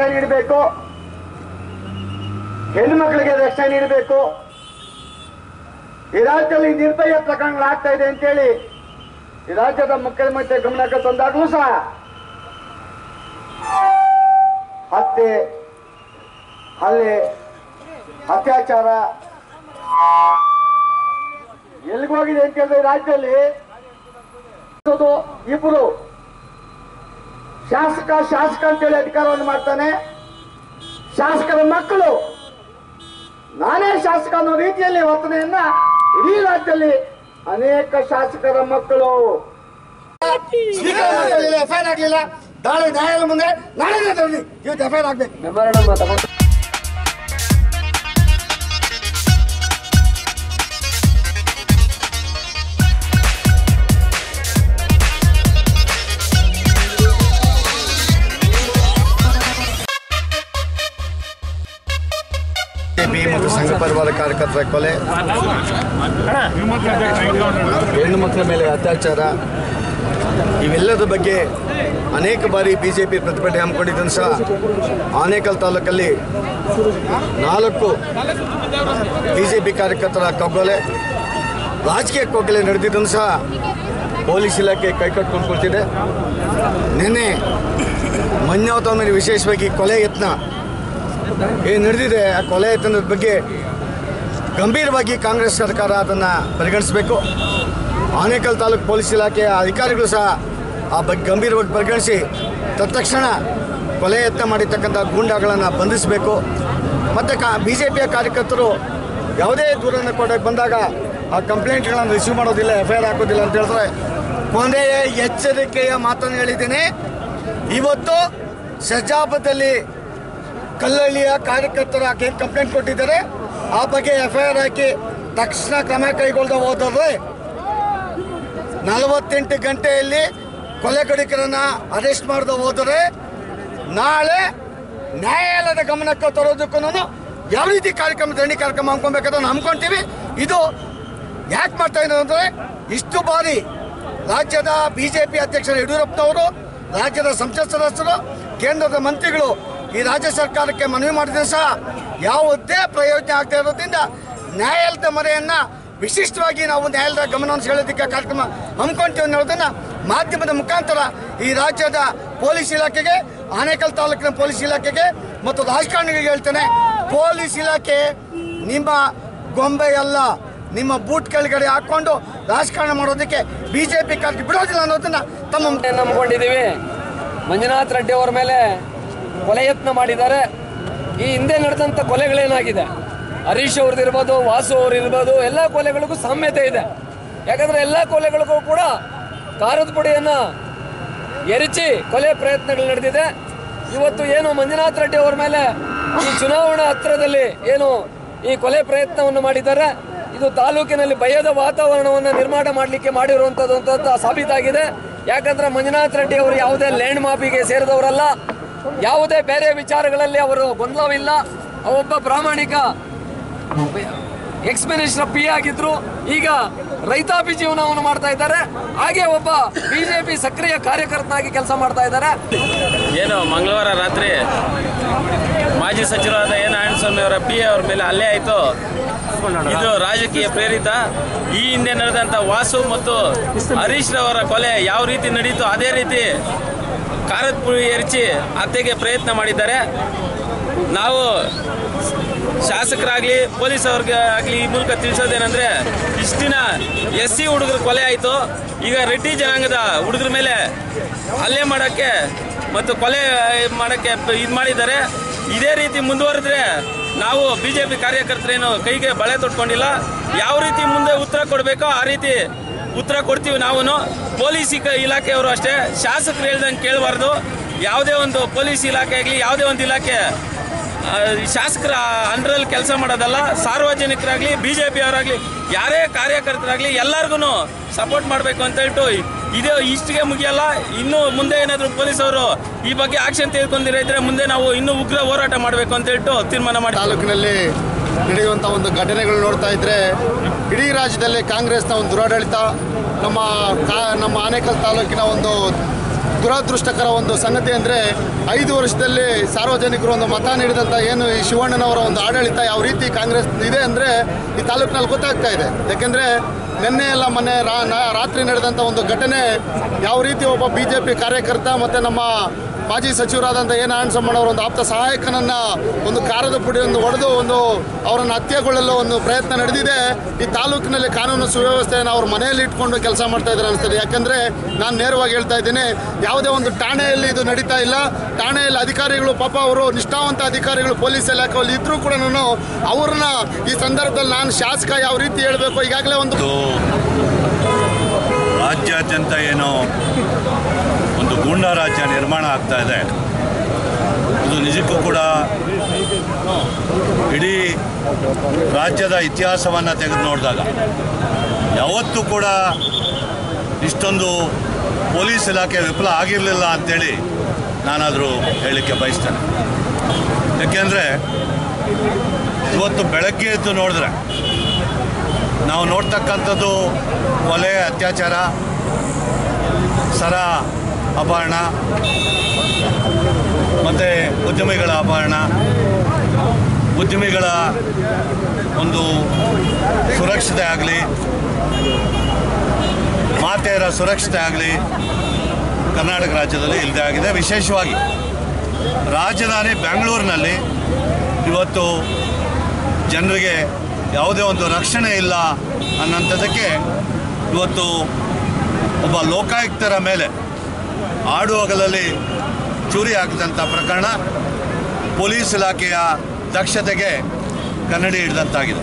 ರಕ್ಷಣೆ ನೀಡಬೇಕು. ಹೆಣ್ಣು ಮಕ್ಕಳಿಗೆ ರಕ್ಷಣೆ ನೀಡಬೇಕು. ಈ ರಾಜ್ಯದಲ್ಲಿ ನಿರ್ಭಯ ಪ್ರಕರಣಗಳಾಗ್ತಾ ಇದೆ ಅಂತೇಳಿ ಈ ರಾಜ್ಯದ ಮುಖ್ಯಮಂತ್ರಿ ಗಮನಕ್ಕೆ ತಂದಾಗಲೂ ಸಹ ಹತ್ಯೆ, ಹಲ್ಲೆ, ಅತ್ಯಾಚಾರ ಎಲ್ಲಿಗೋಗಿದೆ ಅಂತ ಹೇಳಿದ್ರೆ ರಾಜ್ಯದಲ್ಲಿ ಇದು ಇಬ್ರು ಶಾಸಕ ಶಾಸಕ ಅಂತೇಳಿ ಅಧಿಕಾರವನ್ನು ಮಾಡ್ತಾನೆ. ಶಾಸಕರ ಮಕ್ಕಳು ನಾನೇ ಶಾಸಕ ಅನ್ನೋ ರೀತಿಯಲ್ಲಿ ವರ್ತನೆಯನ್ನ ಇಡೀ ರಾಜ್ಯದಲ್ಲಿ ಅನೇಕ ಶಾಸಕರ ಮಕ್ಕಳು. ಎಫ್ಐಆರ್ ಆಗ್ಲಿಲ್ಲ. ನಾಳೆ ನ್ಯಾಯಾಲಯ ಮುಂದೆ ನಾಳೆ ಇವತ್ತು ಎಫ್ಐಆರ್ ಆಗ್ಬೇಕು. ಬಿಜೆಪಿ ಮತ್ತು ಸಂಘ ಪರಿವಾರ ಕಾರ್ಯಕರ್ತರ ಕೊಲೆ. ಹೆಣ್ಣು ಮಕ್ಕಳ ಮೇಲೆ ಅತ್ಯಾಚಾರ. ಇವೆಲ್ಲದ ಬಗ್ಗೆ ಅನೇಕ ಬಾರಿ ಬಿ ಜೆ ಪಿ ಪ್ರತಿಭಟನೆ ಹಮ್ಮಿಕೊಂಡಿದ್ದನ್ನು ಸಹ ಆನೇಕಲ್ ತಾಲೂಕಲ್ಲಿ ನಾಲ್ಕು ಬಿ ಜೆ ಪಿ ಕಾರ್ಯಕರ್ತರ ಕಗ್ಗೊಲೆ ರಾಜಕೀಯ ಕೊಗ್ಗಲೆ ನಡೆದಿದ್ದನ್ನು ಸಹ ಪೊಲೀಸ್ ಇಲಾಖೆ ಕೈಕಟ್ಕೊಂಡು ಕೊಡ್ತಿದೆ ನಿನ್ನೆ ಮಂಜಾವತ ಮೇಲೆ ವಿಶೇಷವಾಗಿ ಕೊಲೆ ಯತ್ನ ಏನು ನಡೆದಿದೆ. ಆ ಕೊಲೆ ಯತ್ನದ ಬಗ್ಗೆ ಗಂಭೀರವಾಗಿ ಕಾಂಗ್ರೆಸ್ ಸರ್ಕಾರ ಅದನ್ನು ಪರಿಗಣಿಸಬೇಕು. ಆನೇಕಲ್ ತಾಲೂಕು ಪೊಲೀಸ್ ಇಲಾಖೆಯ ಅಧಿಕಾರಿಗಳು ಸಹ ಆ ಬಗ್ಗೆ ಗಂಭೀರವಾಗಿ ಪರಿಗಣಿಸಿ ತತ್ಕ್ಷಣ ಕೊಲೆ ಯತ್ನ ಮಾಡಿರ್ತಕ್ಕಂಥ ಗೂಂಡಾಗಳನ್ನು ಬಂಧಿಸಬೇಕು. ಮತ್ತು ಕಾ ಬಿ ಜೆ ಪಿಯ ಕಾರ್ಯಕರ್ತರು ಯಾವುದೇ ದೂರನ್ನು ಕೊಡೋಕ್ಕೆ ಬಂದಾಗ ಆ ಕಂಪ್ಲೇಂಟ್ಗಳನ್ನು ರಿಸೀವ್ ಮಾಡೋದಿಲ್ಲ ಎಫ್ ಐ ಆರ್ ಹಾಕೋದಿಲ್ಲ ಅಂತ ಹೇಳಿದ್ರೆ ಕೊನೆಯ ಎಚ್ಚರಿಕೆಯ ಮಾತನ್ನು ಹೇಳಿದ್ದೇನೆ. ಇವತ್ತು ಸರ್ಜಾಪದಲ್ಲಿ ಕಲ್ಲಳ್ಳಿಯ ಕಾರ್ಯಕರ್ತರು ಏನು ಕಂಪ್ಲೇಂಟ್ ಕೊಟ್ಟಿದ್ದಾರೆ. ಆ ಬಗ್ಗೆ ಎಫ್ ಐ ಆರ್ ಹಾಕಿ ತಕ್ಷಣ ಕ್ರಮ ಕೈಗೊಳ್ಳದೆ ಹೋದರೆ ನಲವತ್ತೆಂಟು ಗಂಟೆಯಲ್ಲಿ ಕೊಲೆಗಡಿಕರನ್ನ ಅರೆಸ್ಟ್ ಮಾಡದೆ ಹೋದರೆ ನಾಳೆ ನ್ಯಾಯಾಲಯದ ಗಮನಕ್ಕೆ ತರೋದಕ್ಕೂ ಯಾವ ರೀತಿ ಕಾರ್ಯಕ್ರಮ, ಧರಣಿ ಕಾರ್ಯಕ್ರಮ ಹಮ್ಕೊಬೇಕಾದ್ರೆ ಅನ್ಕೊಂತೀವಿ ಇದು ಯಾಕೆ ಮಾಡ್ತಾ ಇದ್ದಾರೆ ಅಂದರೆ, ಇಷ್ಟು ಬಾರಿ ರಾಜ್ಯದ ಬಿ ಜೆ ಪಿ ಯಡಿಯೂರಪ್ಪನವರು, ರಾಜ್ಯದ ಸಂಸತ್ ಸದಸ್ಯರು, ಕೇಂದ್ರದ ಮಂತ್ರಿಗಳು ಈ ರಾಜ್ಯ ಸರ್ಕಾರಕ್ಕೆ ಮನವಿ ಮಾಡಿದ್ರೆ ಸಹ ಯಾವುದೇ ಪ್ರಯೋಜನ ಆಗ್ತಾ ಇರೋದ್ರಿಂದ ನ್ಯಾಯಾಲಯದ ಮೊರೆಯನ್ನ ವಿಶಿಷ್ಟವಾಗಿ ನಾವು ನ್ಯಾಯಾಲಯದ ಗಮನವನ್ನು ಸೆಳೆಯೋದಕ್ಕೆ ಕಾರ್ಯಕ್ರಮ ಹಮ್ಮಿಕೊಂತೀವಿ ಅನ್ನೋದನ್ನ ಮಾಧ್ಯಮದ ಮುಖಾಂತರ ಈ ರಾಜ್ಯದ ಪೊಲೀಸ್ ಇಲಾಖೆಗೆ, ಆನೇಕಲ್ ತಾಲೂಕಿನ ಪೊಲೀಸ್ ಇಲಾಖೆಗೆ ಮತ್ತು ರಾಜಕಾರಣಿಗಳಿಗೆ ಹೇಳ್ತೇನೆ. ಪೊಲೀಸ್ ಇಲಾಖೆ ನಿಮ್ಮ ಗೊಂಬೆ ಅಲ್ಲ ನಿಮ್ಮ ಬೂಟ್ ಕೆಳಗಡೆ ಹಾಕೊಂಡು ರಾಜಕಾರಣ ಮಾಡೋದಕ್ಕೆ ಬಿಜೆಪಿ ಕಾರ್ಯ ಬಿಡೋದಿಲ್ಲ ಅನ್ನೋದನ್ನ ತಮ್ಮ ನಂಬ್ಕೊಂಡಿದ್ದೀವಿ ಮಂಜುನಾಥ್ ರೆಡ್ಡಿ ಅವರ ಮೇಲೆ ಕೊಲೆ ಯತ್ನ ಮಾಡಿದ್ದಾರೆ. ಈ ಹಿಂದೆ ನಡೆದಂಥ ಕೊಲೆಗಳೇನಾಗಿದೆ? ಹರೀಶ್ ಅವ್ರದ್ದು ಇರ್ಬೋದು ವಾಸು ಅವ್ರು ಇರ್ಬೋದು ಎಲ್ಲ ಕೊಲೆಗಳಿಗೂ ಸಾಮ್ಯತೆ ಇದೆ. ಯಾಕಂದ್ರೆ ಎಲ್ಲ ಕೊಲೆಗಳಿಗೂ ಕೂಡ ಖಾರದ ಪುಡಿಯನ್ನು ಎರಚಿ ಕೊಲೆ ಪ್ರಯತ್ನಗಳು ನಡೆದಿದೆ. ಇವತ್ತು ಏನು ಮಂಜುನಾಥ್ ರೆಡ್ಡಿ ಅವರ ಮೇಲೆ ಈ ಚುನಾವಣಾ ಹತ್ರದಲ್ಲಿ ಏನು ಈ ಕೊಲೆ ಪ್ರಯತ್ನವನ್ನು ಮಾಡಿದ್ದಾರೆ. ಇದು ತಾಲೂಕಿನಲ್ಲಿ ಭಯದ ವಾತಾವರಣವನ್ನು ನಿರ್ಮಾಣ ಮಾಡಲಿಕ್ಕೆ ಮಾಡಿರುವಂಥದ್ದು ಸಾಬೀತಾಗಿದೆ. ಯಾಕಂದ್ರೆ ಮಂಜುನಾಥ್ ರೆಡ್ಡಿ ಅವರು ಯಾವುದೇ ಲ್ಯಾಂಡ್ ಮಾಫಿಗೆ ಸೇರಿದವರಲ್ಲ. ಯಾವುದೇ ಬೇರೆ ವಿಚಾರಗಳಲ್ಲಿ ಅವರು ಗೊಂದಲವಿಲ್ಲ. ಒಬ್ಬ ಪ್ರಾಮಾಣಿಕ ಎಕ್ಸ್ ಮಿನಿಸ್ಟರ್ ಪಿ ಆಗಿದ್ರು. ಈಗ ರೈತಾಪಿ ಜೀವನವನ್ನು ಮಾಡ್ತಾ ಇದ್ದಾರೆ. ಹಾಗೆ ಒಬ್ಬ ಬಿಜೆಪಿ ಸಕ್ರಿಯ ಕಾರ್ಯಕರ್ತನಾಗಿ ಕೆಲಸ ಮಾಡ್ತಾ ಇದ್ದಾರೆ. ಏನು, ಮಂಗಳವಾರ ರಾತ್ರಿ ಮಾಜಿ ಸಚಿವರಾದ ಎನ್ ನಾರಾಯಣಸ್ವಾಮಿ ಅವರ ಪಿ ಅವರ ಮೇಲೆ ಅಲ್ಲೇ ಆಯಿತು. ಇದು ರಾಜಕೀಯ ಪ್ರೇರಿತ. ಈ ಹಿಂದೆ ನಡೆದಂಥ ವಾಸು ಮತ್ತು ಹರೀಶ್ ರವರ ಕೊಲೆ ಯಾವ ರೀತಿ ನಡೀತು ಅದೇ ರೀತಿ ಖಾರದ ಪುಳಿ ಎರಚಿ ಹತ್ಯೆಗೆ ಪ್ರಯತ್ನ ಮಾಡಿದ್ದಾರೆ. ನಾವು ಶಾಸಕರಾಗಲಿ ಪೊಲೀಸ್ ಅವ್ರಿಗೆ ಆಗಲಿ ಈ ಮೂಲಕ ತಿಳಿಸೋದೇನೆಂದ್ರೆ ಇಷ್ಟು ದಿನ ಎಸ್ ಸಿ ಹುಡುಗರ ಕೊಲೆ ಆಯಿತು. ಈಗ ರೆಡ್ಡಿ ಜನಾಂಗದ ಹುಡುಗರ ಮೇಲೆ ಹಲ್ಲೆ ಮಾಡೋಕ್ಕೆ ಮತ್ತು ಕೊಲೆ ಮಾಡೋಕ್ಕೆ ಇದು ಮಾಡಿದ್ದಾರೆ. ಇದೇ ರೀತಿ ಮುಂದುವರೆದ್ರೆ ನಾವು ಬಿ ಜೆ ಪಿ ಕಾರ್ಯಕರ್ತರೇನು ಕೈಗೆ ಬಳೆ ತೊಟ್ಕೊಂಡಿಲ್ಲ. ಯಾವ ರೀತಿ ಮುಂದೆ ಉತ್ತರ ಕೊಡಬೇಕೋ ಆ ರೀತಿ ಉತ್ತರ ಕೊಡ್ತೀವಿ ನಾವು ಪೊಲೀಸ್ ಇಲಾಖೆಯವರು ಅಷ್ಟೇ. ಶಾಸಕರು ಹೇಳ್ದಂಗೆ ಕೇಳಬಾರ್ದು. ಯಾವುದೇ ಒಂದು ಪೊಲೀಸ್ ಇಲಾಖೆ ಆಗಲಿ, ಯಾವುದೇ ಒಂದು ಇಲಾಖೆ ಶಾಸಕರ ಅಂಡರಲ್ಲಿ ಕೆಲಸ ಮಾಡೋದಲ್ಲ. ಸಾರ್ವಜನಿಕರಾಗಲಿ ಬಿ ಜೆ ಪಿಯವರಾಗಲಿ ಯಾರೇ ಕಾರ್ಯಕರ್ತರಾಗಲಿ ಎಲ್ಲರಿಗೂ ಸಪೋರ್ಟ್ ಮಾಡಬೇಕು ಅಂತ ಹೇಳ್ಬಿಟ್ಟು ಇದೇ ಇಷ್ಟಿಗೆ ಮುಗಿಯಲ್ಲ. ಇನ್ನೂ ಮುಂದೆ ಏನಾದರೂ ಪೊಲೀಸವರು ಈ ಬಗ್ಗೆ ಆಕ್ಷನ್ ತೆಗೆದುಕೊಂಡಿದ್ರೆ ಮುಂದೆ ನಾವು ಇನ್ನೂ ಉಗ್ರ ಹೋರಾಟ ಮಾಡಬೇಕು ಅಂತ ಹೇಳ್ಬಿಟ್ಟು ತೀರ್ಮಾನ ಮಾಡಿ ತಾಲೂಕಿನಲ್ಲಿ ನಡೆಯುವಂಥ ಒಂದು ಘಟನೆಗಳು ನೋಡ್ತಾ ಇದ್ದರೆ ಇಡೀ ರಾಜ್ಯದಲ್ಲಿ ಕಾಂಗ್ರೆಸ್ನ ಒಂದು ದುರಾಡಳಿತ, ನಮ್ಮ ಕಾ, ನಮ್ಮ ಆನೇಕಲ್ ತಾಲೂಕಿನ ಒಂದು ದುರದೃಷ್ಟಕರ ಒಂದು ಸಂಗತಿ ಅಂದರೆ, ಐದು ವರ್ಷದಲ್ಲಿ ಸಾರ್ವಜನಿಕರು ಒಂದು ಮತ ನೀಡಿದಂಥ ಏನು ಈ ಶಿವಣ್ಣನವರ ಒಂದು ಆಡಳಿತ ಯಾವ ರೀತಿ ಕಾಂಗ್ರೆಸ್ ಇದೆ ಅಂದರೆ, ಈ ತಾಲೂಕಿನಲ್ಲಿ ಗೊತ್ತಾಗ್ತಾ ಇದೆ. ಯಾಕೆಂದರೆ, ನಿನ್ನೆ ಎಲ್ಲ ಮೊನ್ನೆ ರಾತ್ರಿ ನಡೆದಂಥ ಒಂದು ಘಟನೆ ಯಾವ ರೀತಿ ಒಬ್ಬ ಬಿ ಜೆ ಪಿ ಕಾರ್ಯಕರ್ತ ಮತ್ತು ನಮ್ಮ ಮಾಜಿ ಸಚಿವರಾದಂಥ ಎನ್ ನಾರಾಯಣಸ್ವಾಮಣ್ಣವರ ಒಂದು ಆಪ್ತ ಸಹಾಯಕನನ್ನು ಒಂದು ಕಾರದ ಪುಡಿ ಒಂದು ಹೊಡೆದು ಒಂದು ಅವರನ್ನು ಹತ್ಯೆಗೊಳ್ಳಲು ಒಂದು ಪ್ರಯತ್ನ ನಡೆದಿದೆ. ಈ ತಾಲೂಕಿನಲ್ಲಿ ಕಾನೂನು ಸುವ್ಯವಸ್ಥೆಯನ್ನು ಅವ್ರ ಮನೆಯಲ್ಲಿ ಇಟ್ಕೊಂಡು ಕೆಲಸ ಮಾಡ್ತಾ ಇದ್ದಾರೆ ಅನಿಸ್ತದೆ ಯಾಕಂದರೆ ನಾನು ನೇರವಾಗಿ ಹೇಳ್ತಾ ಇದ್ದೀನಿ, ಯಾವುದೇ ಒಂದು ಠಾಣೆಯಲ್ಲಿ ಇದು ನಡೀತಾ ಇಲ್ಲ. ಠಾಣೆಯಲ್ಲಿ ಅಧಿಕಾರಿಗಳು ಪಾಪ ಅವರು ನಿಷ್ಠಾವಂತ ಅಧಿಕಾರಿಗಳು ಪೊಲೀಸ್ ಇಲಾಖೆಯಲ್ಲಿ ಇದ್ದರೂ ಕೂಡ ನಾನು ಅವ್ರನ್ನ ಈ ಸಂದರ್ಭದಲ್ಲಿ ನಾನು ಶಾಸಕ ಯಾವ ರೀತಿ ಹೇಳಬೇಕು ಈಗಾಗಲೇ ಒಂದು ರಾಜ್ಯಾದ್ಯಂತ ಏನೋ ಗೂಂಡ ರಾಜ್ಯ ನಿರ್ಮಾಣ ಆಗ್ತಾ ಇದೆ. ಇದು ನಿಜಕ್ಕೂ ಕೂಡ ಇಡೀ ರಾಜ್ಯದ ಇತಿಹಾಸವನ್ನು ತೆಗೆದು ನೋಡಿದಾಗ, ಯಾವತ್ತೂ ಕೂಡ ಇಷ್ಟೊಂದು ಪೊಲೀಸ್ ಇಲಾಖೆ ವಿಫಲ ಆಗಿರಲಿಲ್ಲ ಅಂಥೇಳಿ ನಾನಾದರೂ ಹೇಳಲಿಕ್ಕೆ ಬಯಸ್ತೇನೆ. ಯಾಕೆಂದರೆ, ಇವತ್ತು ಬೆಳಗ್ಗೆ ಎದ್ದು ನೋಡಿದ್ರೆ, ನಾವು ನೋಡ್ತಕ್ಕಂಥದ್ದು ಕೊಲೆ, ಅತ್ಯಾಚಾರ, ಸರ ಅಪಹರಣ, ಮತ್ತು ಉದ್ಯಮಿಗಳ ಅಪಹರಣ, ಉದ್ಯಮಿಗಳ ಒಂದು ಸುರಕ್ಷತೆ ಆಗಲಿ, ಮಾತೆಯರ ಸುರಕ್ಷತೆ ಆಗಲಿ ಕರ್ನಾಟಕ ರಾಜ್ಯದಲ್ಲಿ ಇಲ್ಲದೆ ಆಗಿದೆ. ವಿಶೇಷವಾಗಿ ರಾಜಧಾನಿ ಬೆಂಗಳೂರಿನಲ್ಲಿ ಇವತ್ತು ಜನರಿಗೆ ಯಾವುದೇ ಒಂದು ರಕ್ಷಣೆ ಇಲ್ಲ ಅನ್ನೋಂಥದ್ದಕ್ಕೆ ಇವತ್ತು ಒಬ್ಬ ಲೋಕಾಯುಕ್ತರ ಮೇಲೆ ಆಡುಹಗಲಲ್ಲಿ ಚೂರಿ ಹಾಕಿದಂಥ ಪ್ರಕರಣ ಪೊಲೀಸ್ ಇಲಾಖೆಯ ದಕ್ಷತೆಗೆ ಕನ್ನಡಿ ಹಿಡಿದಂತಾಗಿದೆ.